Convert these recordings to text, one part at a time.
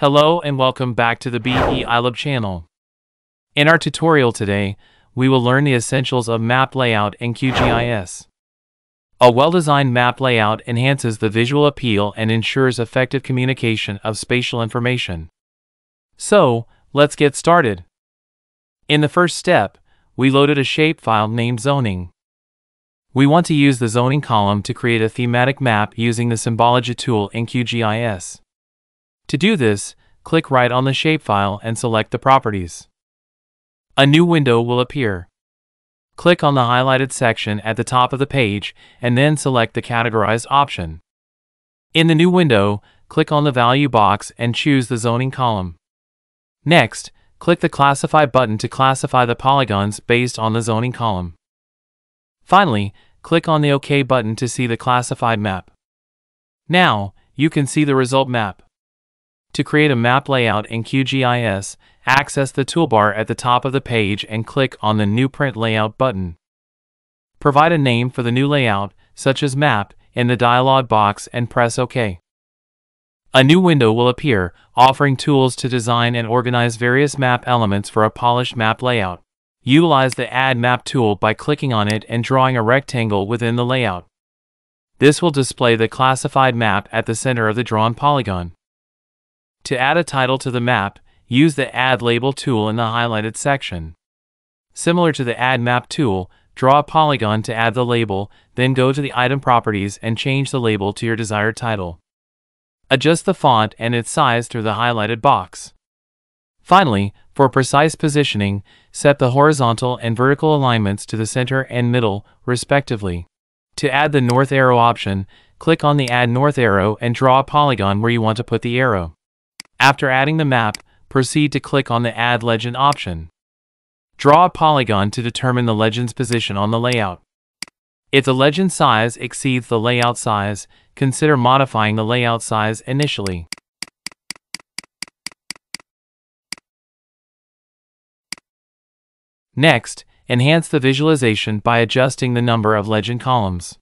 Hello and welcome back to the BEEiLab channel. In our tutorial today, we will learn the essentials of map layout in QGIS. A well-designed map layout enhances the visual appeal and ensures effective communication of spatial information. So, let's get started. In the first step, we loaded a shapefile named zoning. We want to use the zoning column to create a thematic map using the Symbology tool in QGIS. To do this, click right on the shapefile and select the properties. A new window will appear. Click on the highlighted section at the top of the page and then select the Categorize option. In the new window, click on the Value box and choose the zoning column. Next, click the Classify button to classify the polygons based on the zoning column. Finally, click on the OK button to see the classified map. Now, you can see the result map. To create a map layout in QGIS, access the toolbar at the top of the page and click on the New Print Layout button. Provide a name for the new layout, such as Map, in the dialog box and press OK. A new window will appear, offering tools to design and organize various map elements for a polished map layout. Utilize the Add Map tool by clicking on it and drawing a rectangle within the layout. This will display the classified map at the center of the drawn polygon. To add a title to the map, use the Add Label tool in the highlighted section. Similar to the Add Map tool, draw a polygon to add the label, then go to the item properties and change the label to your desired title. Adjust the font and its size through the highlighted box. Finally, for precise positioning, set the horizontal and vertical alignments to the center and middle, respectively. To add the north arrow option, click on the Add North arrow and draw a polygon where you want to put the arrow. After adding the map, proceed to click on the Add Legend option. Draw a polygon to determine the legend's position on the layout. If the legend size exceeds the layout size, consider modifying the layout size initially. Next, enhance the visualization by adjusting the number of legend columns.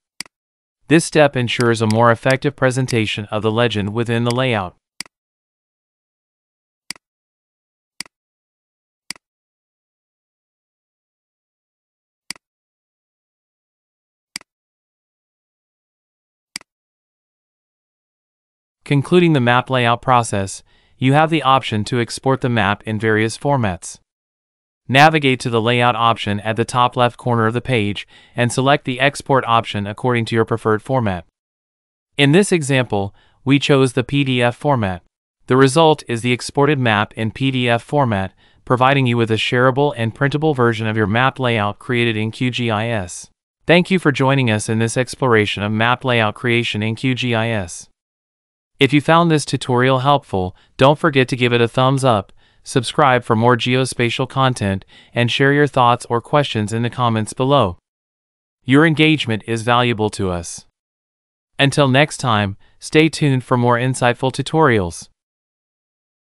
This step ensures a more effective presentation of the legend within the layout. Concluding the map layout process, you have the option to export the map in various formats. Navigate to the Layout option at the top left corner of the page and select the Export option according to your preferred format. In this example, we chose the PDF format. The result is the exported map in PDF format, providing you with a shareable and printable version of your map layout created in QGIS. Thank you for joining us in this exploration of map layout creation in QGIS. If you found this tutorial helpful, don't forget to give it a thumbs up subscribe for more geospatial content, and share your thoughts or questions in the comments below. Your engagement is valuable to us. Until next time, stay tuned for more insightful tutorials.